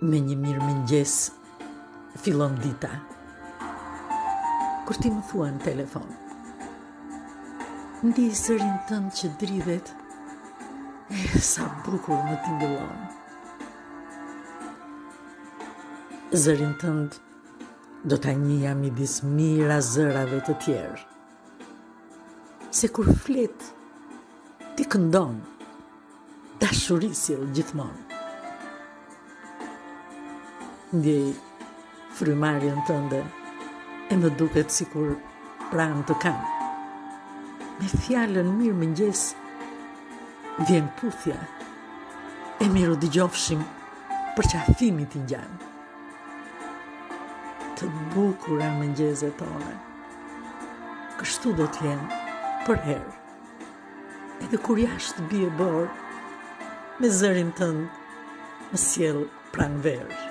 me një mirëmëngjes fillon dita. Kur ti më thua në telefon, ndiej zërin tënd që dridhet, e sa bukur më tingëllon. Zërin tënd do ta njija midis mijëra zërave të tjerë. Se kur flet, ti këndon, dashuri sjell gjithmonë. Ndjej Frymëmarrjen tënde e më duket sikur pranë të kam. Me fjalën mirëmëngjes vjen puthja. E mirudëgjofshim përqafimit i ngjan. Të bukura mëngjeset tona. Kështu do të jenë përherë. Edhe kur jashtë bie borë, me zërin tënd më sjell pranverë.